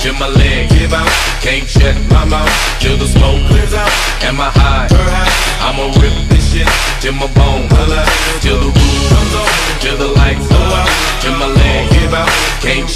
till my leg give out. Can't shut my mouth, till the smoke clears out. Am I high? I'ma rip this shit till my bone holla. Till the roof comes off, till the lights go out, till my leg give out. Can't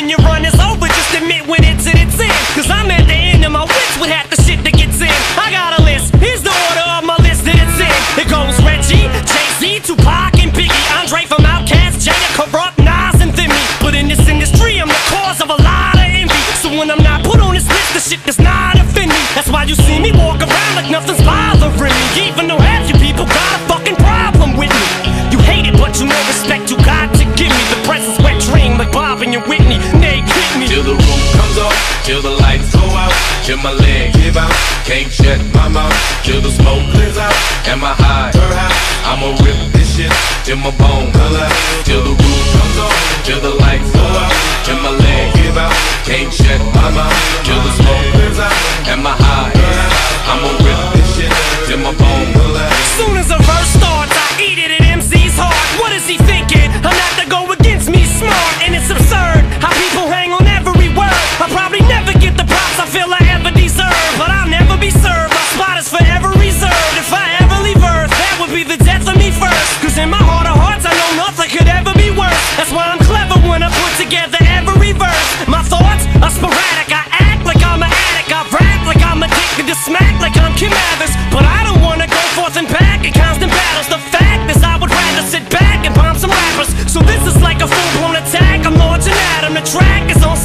when your run is over, just admit when it's in its end. Cause I'm at the end of my wits with half the shit that gets in. I got a list, here's the order of my list that it's in. It goes Reggie, Jay-Z, Tupac, and Biggie. Andre from Outkast, Jada, Corrupt, Nas, and Thimmy. But in this industry, I'm the cause of a lot of envy. So when I'm not put on this list, the shit does not offend me. That's why you see me walk around like nothing's bothering me. Even out, my leg give out. Can't shut my mouth, till the smoke clears out. Am I high? I'ma rip this shit till my bone holla. Till the roof comes off,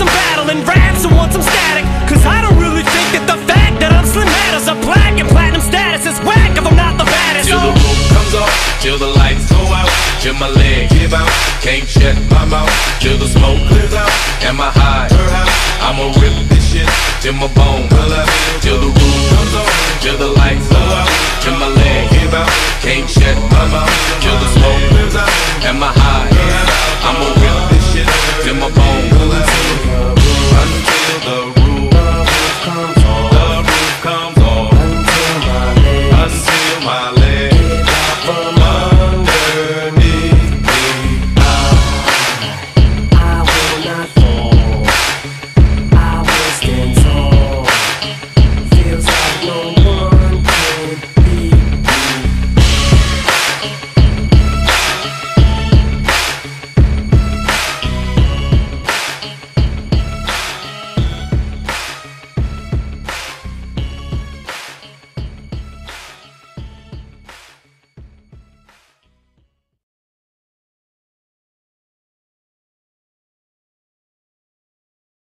some battle and raps who want some static. Cause I don't really think that the fact that I'm slim matters. A black and platinum status is whack if I'm not the baddest. Till the roof comes off, till the lights go out, till my leg give out. Can't shut my mouth, till the smoke clears out. Am I high? I'ma rip this shit till my bone